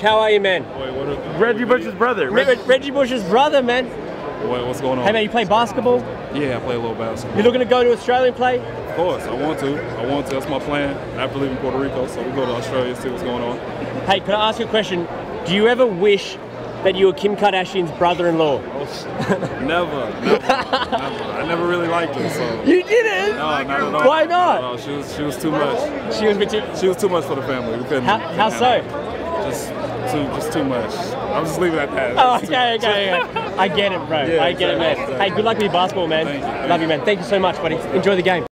How are you, man? Wait, what are, Reggie Bush's brother. Re- Reggie Bush's brother, man. what, what's going on? Hey, man, you play basketball? Yeah, I play a little basketball. You looking to go to Australia and play? Of course, I want to. I want to. That's my plan after leaving Puerto Rico. So we go to Australia and see what's going on. Hey, can I ask you a question? Do you ever wish that you were Kim Kardashian's brother-in-law? Never, never, never. I never really liked her, so. You didn't? No, not at all. Why not? No, she was she was too much. She was too. She was too much for the family. We couldn't. How, how so? Just too just too much. I'm just leaving it at that. Oh, okay, okay, okay. I get it, bro. Yeah, I get it, man. exactly, Hey, good luck with your basketball, man. You, Love you, you. man. Thank you so much, buddy. Enjoy the game.